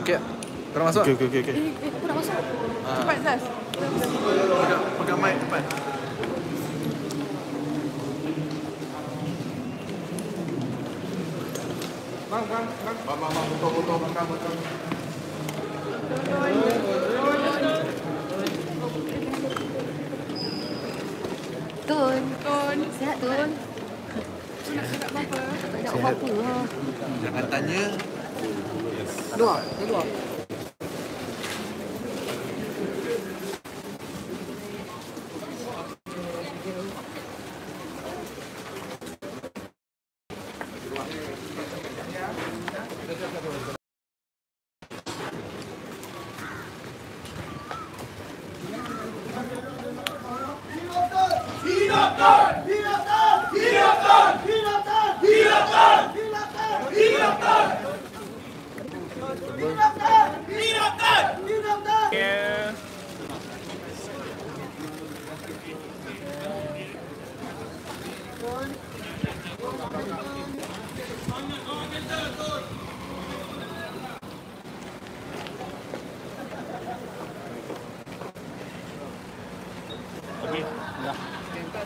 Okey. Korang masuk. Okey okey okey. Eh, eh, aku nak masuk. Ah. Cepat, Zaz. Pegang, pegang mic depan. Bang, bang, bang. Bang, bang, bang. Betul. Belakang, belakang. Tun. Tun. Sihat, Tun. Tu nak cakap apa? Tak ada apa-apa. Jangan tanya. 多ร่อ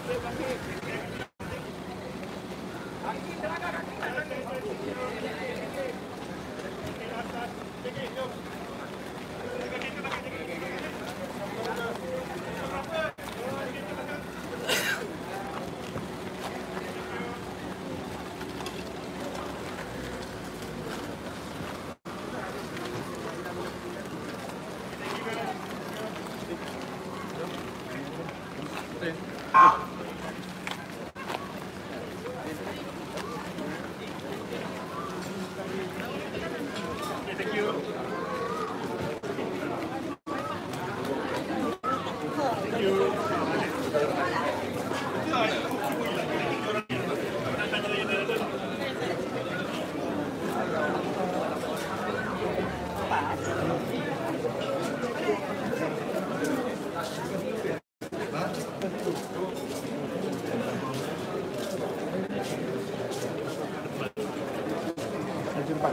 आपके पास है आपकी तरह का Okey,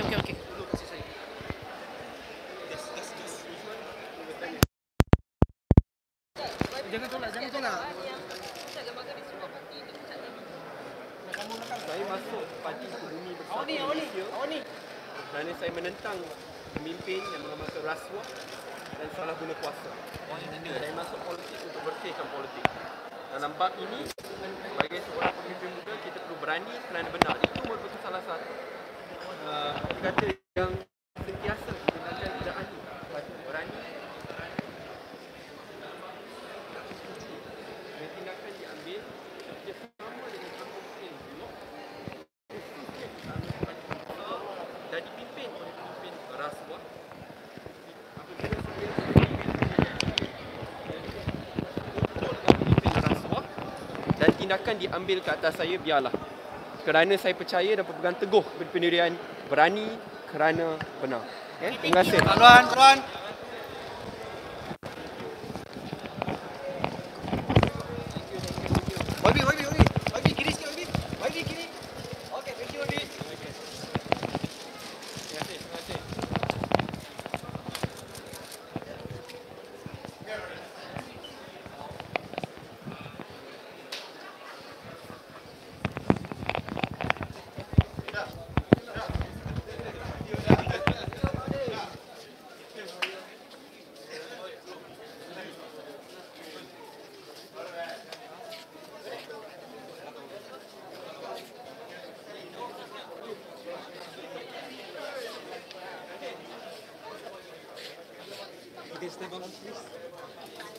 okey, okey. Jangan tolak, jangan tolak. Saya masuk parti bumi bersatu Malaysia kerana saya menentang pemimpin yang mengamalkan rasuah dan salah guna kuasa. Saya masuk politik untuk bersihkan politik. Dalam bab ini, sebagai seorang pemimpin muda, kita perlu berani kerana benar. Itu merupakan salah satu uh, kata yang sentiasa digunakan tidak adil. Berani dan tindakan diambil kerjasama dengan pemimpin blok dan dipimpin oleh pemimpin rasuah apabila saya betul dengan pemimpin rasuah dan tindakan diambil ke atas saya biarlah kerana saya percaya dan berpegang teguh berpendirian berani kerana benar okay? terima kasih Tuan, tuan. Stéphane.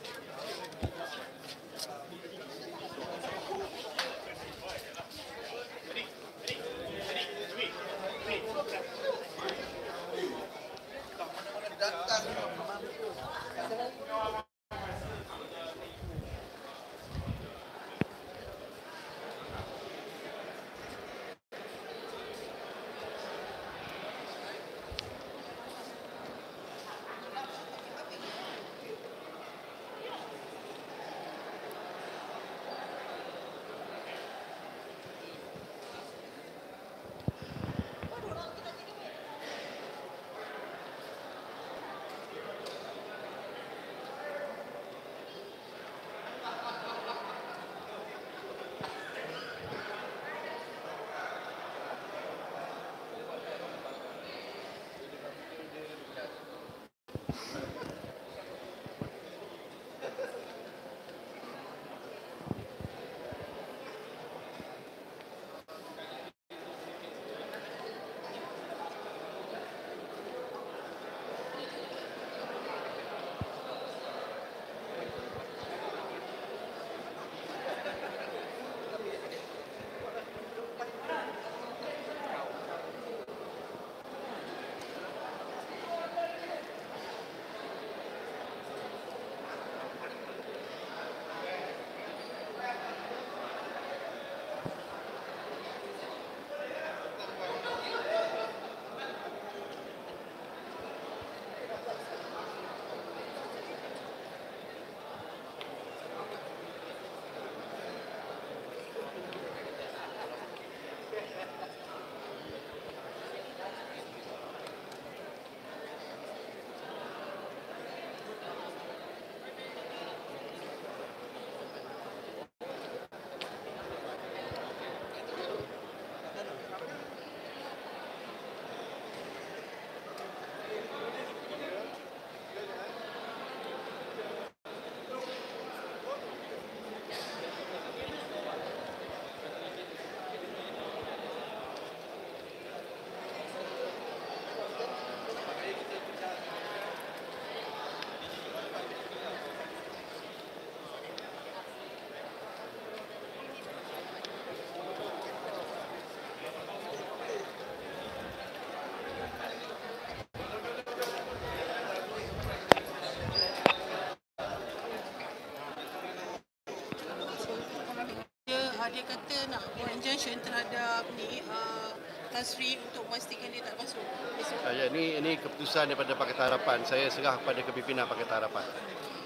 Kata nak buat injunction terhadap ni uh, Tan Sri untuk memastikan dia tak masuk besok. Uh, ya, ini ini keputusan daripada Pakatan Harapan. Saya serah kepada kepimpinan Pakatan Harapan.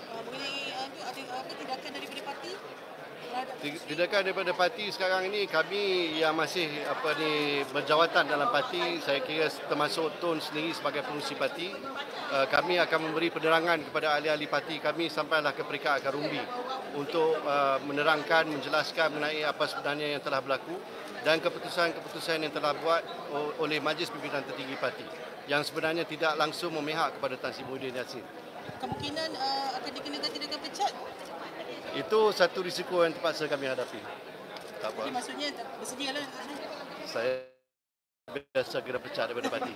Uh, mengenai uh, ada apa tindakan daripada parti terhadap Tan Sri? Tindakan daripada parti sekarang ini kami yang masih apa ni berjawatan dalam parti saya kira termasuk Tun sendiri sebagai pengurusi parti uh, kami akan memberi penerangan kepada ahli-ahli parti kami sampailah ke peringkat akar rumbi untuk uh, menerangkan menjelaskan mengenai apa sebenarnya yang telah berlaku dan keputusan-keputusan yang telah buat oleh Majlis Pimpinan Tertinggi Parti yang sebenarnya tidak langsung memihak kepada Tan Sri Muhyiddin Yassin. Kemungkinan uh, akan dikenakan tindakan pecat. Itu satu risiko yang terpaksa kami hadapi. Tak apa. Jadi maksudnya tak bersedia lah. saya biasa kena pecat daripada parti.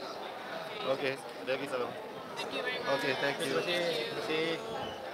Okey, ada lagi salam. Thank you very much. Okey, thank you. Terima kasih. Terima kasih.